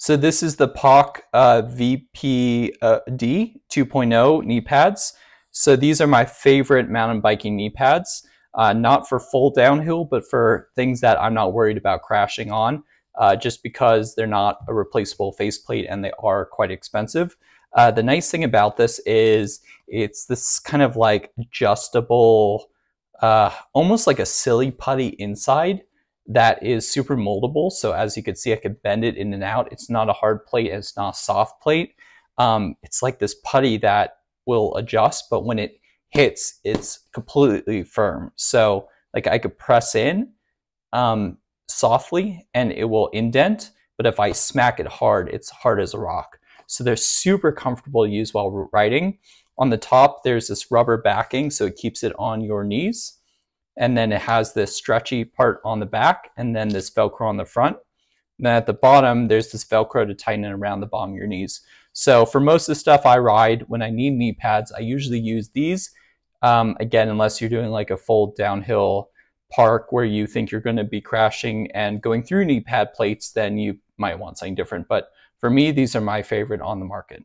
So this is the POC uh, VPD uh, 2.0 knee pads. So these are my favorite mountain biking knee pads, uh, not for full downhill, but for things that I'm not worried about crashing on, uh, just because they're not a replaceable faceplate and they are quite expensive. Uh, the nice thing about this is it's this kind of like adjustable, almost like a silly putty inside that is super moldable. So as you can see, I could bend it in and out. It's not a hard plate. It's not a soft plate. Um, it's like this putty that will adjust, but when it hits, it's completely firm. So like I could press in um, softly and it will indent, but if I smack it hard, it's hard as a rock. So they're super comfortable to use while riding. On the top, there's this rubber backing, so it keeps it on your knees. And then it has this stretchy part on the back and then this Velcro on the front. And then at the bottom, there's this Velcro to tighten it around the bottom of your knees. So for most of the stuff I ride, when I need knee pads, I usually use these. Um, again, unless you're doing like a full downhill park where you think you're going to be crashing and going through knee pad plates, then you might want something different. But for me, these are my favorite on the market.